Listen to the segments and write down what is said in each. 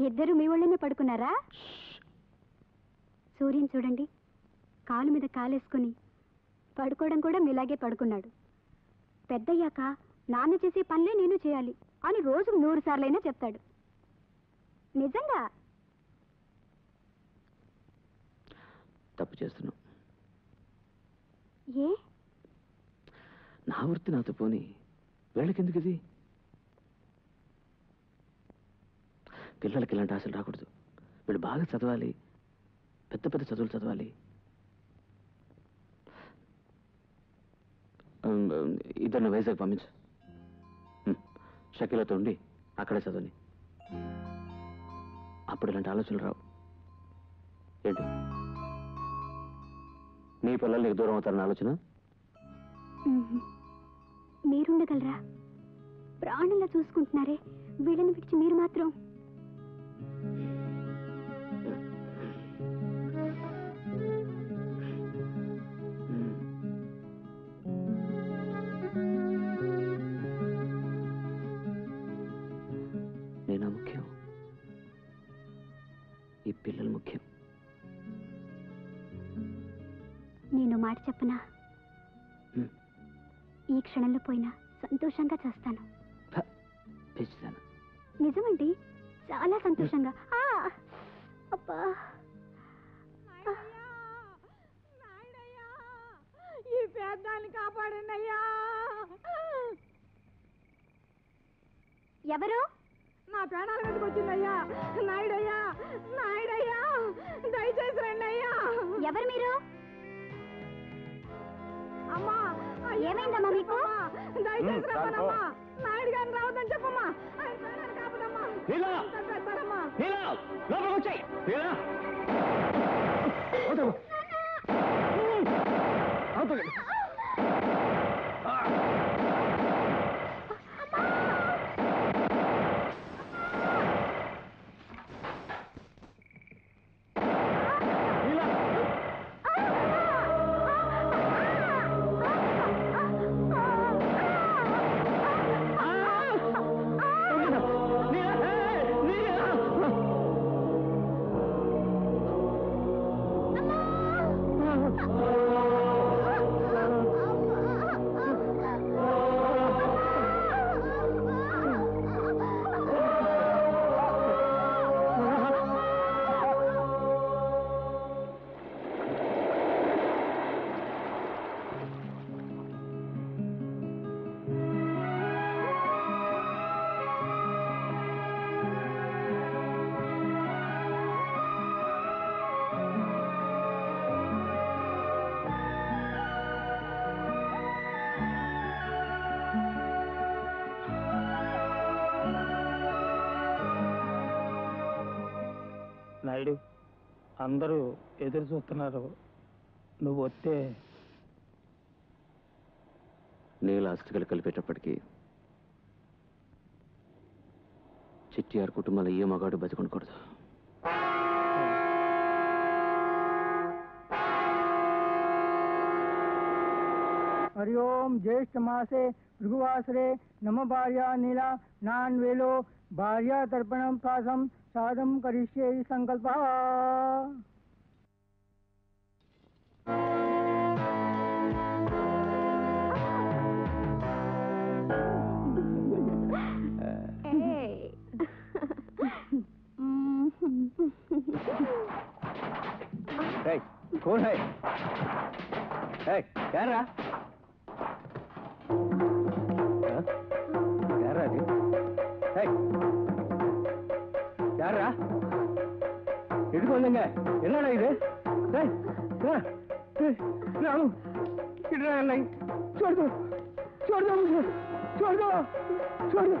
ఇద్దరు మీ ఒళ్ళనే పడుకున్నారా? సూర్యుని చూడండి. కాలు మీద కాలేసుకుని పడుకోవడం కూడా మీలాగే పడుకున్నాడు. పెద్దయ్యాక నాన్న చేసే పనులే నేను చేయాలి అని రోజుకు నూరు సార్లైనా చెప్తాడు. నిజంగా? తప్పు చేస్తున్నావు. ఏ? నా వృత్తి నాతో పోని. వీళ్ళకెందుకు ఇది పిల్లలకి ఇలాంటి ఆశలు రాకూడదు. వీళ్ళు బాగా చదవాలి. పెద్ద పెద్ద చదువులు చదవాలి. ఇద్దరిని వైజాగ్ పంపించు. షకీలతో ఉండి అక్కడే చదవని అప్పుడు ఇలాంటి ఆలోచనలు రావు. ఏంటి? మీ పిల్లలు నీకు దూరం అవుతారన్న ఆలోచన? మీరుండగలరా? ప్రాణంలా చూసుకుంటున్నారే. వీళ్ళని విడిచి మీరు మాత్రం మాట చెప్పనా. ఈ క్షణంలో పోయినా సంతోషంగా చేస్తాను. నిజమండి చాలా సంతోషంగా. ఆ! అబ్బా. ఈ పేదాన్ని కాపాడండి అయ్యా ఎవరు? నా ప్రాణాల మీదకి వచ్చిందయ్యా. నాయుడయ్యా నాయుడయ్యా దయచేసి ఏమైందమ్మా మీకు? దయచేసి రమ్మనమ్మా. నాయుడు గారిని రావద్దని చెప్పమ్మా. ఆయన ప్రాణాలు హీలా లోపలికి వచ్చాయి. రాయుడు అందరూ ఎదురు చూస్తున్నారు. నువ్వు వస్తే నీళ్ళ అస్థికలు కలిపేటప్పటికీ చిట్టిఆర్ కుటుంబంలో ఏ మగాడు బతికొనకూడదు. హరి ఓం జ్యేష్ఠ మాసే భృగువాసరే నమ భార్య నీలా నాన్ వేలో भार्यातर्पणं पासं साधम करिष्ये संकल्प। कौन है ए, क्या रहा யாரா எதுக்கு வந்தங்க? என்னடா இது? நானும் சொல்லுங்க சொல்லுங்க சொல்லுங்க சொல்லுங்க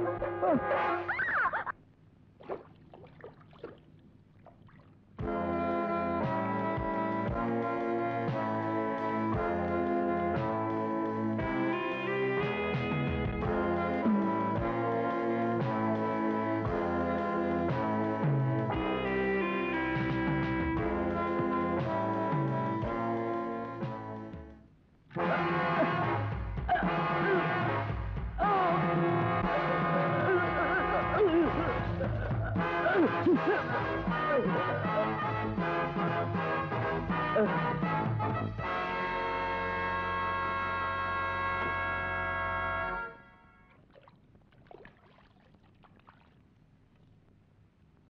Ha ha!